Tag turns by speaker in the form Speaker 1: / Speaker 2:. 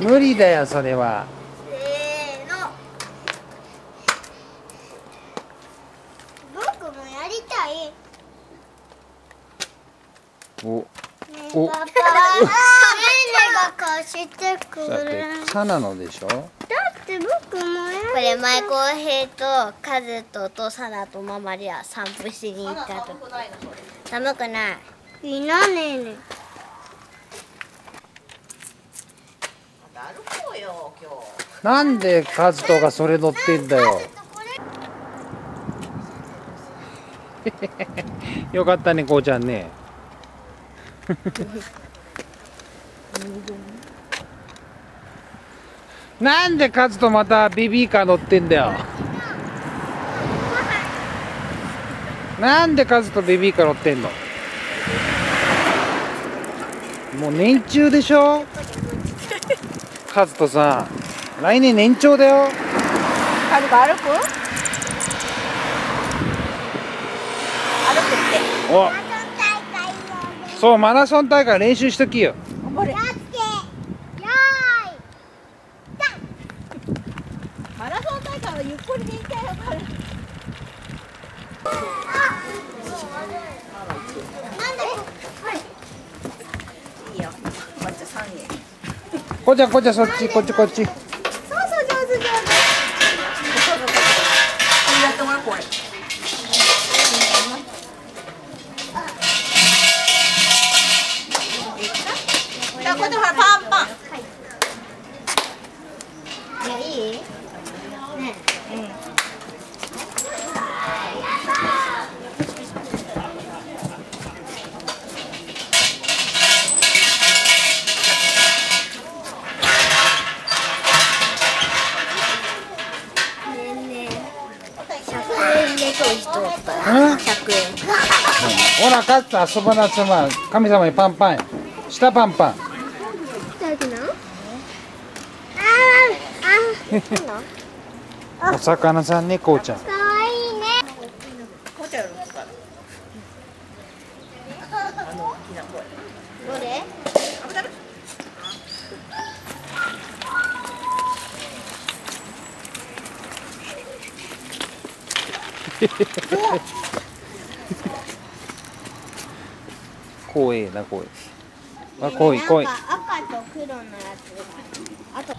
Speaker 1: 無理だよそれは。
Speaker 2: せーの。僕もやりたい。
Speaker 1: お。
Speaker 2: ね
Speaker 1: お。
Speaker 2: パパねねが貸してく
Speaker 1: だっ
Speaker 2: れ
Speaker 1: てサナのでしょ？
Speaker 2: だって僕もや
Speaker 3: これ前浩平とカズととサナとママリア散歩しに行ったと寒くない
Speaker 2: い。なねえね
Speaker 4: 歩こうよ今日。
Speaker 1: なんでカズトがそれ乗ってんだよ。よかったねこうちゃんね。なんでカズトまたベビーカー乗ってんだよ。なんでカズトベビーカー乗ってんの。もう年中でしょカズトさん来年年長だよ。
Speaker 4: カズが歩く歩くって。
Speaker 1: お。そうマラソン大会練習しときよ。
Speaker 4: 頑張れマラソン大会はゆっくりでいいんだよ
Speaker 2: なんで
Speaker 4: いいよこっち三円
Speaker 1: こうちゃんこうちゃんそっちこっちこっち
Speaker 4: そうそう上手上手そうそうそう
Speaker 3: 人おった。
Speaker 1: うん
Speaker 3: 100円。
Speaker 1: ほらカズト遊ばなつま神様にパンパン下パンパン。お魚さんねこうちゃん
Speaker 2: あかわいいね
Speaker 4: こっちやるからあの大きな声
Speaker 2: どれ
Speaker 4: あぶだぶ
Speaker 1: 怖えな怖え。あ怖い怖い。
Speaker 2: 赤と黒のやつ。あと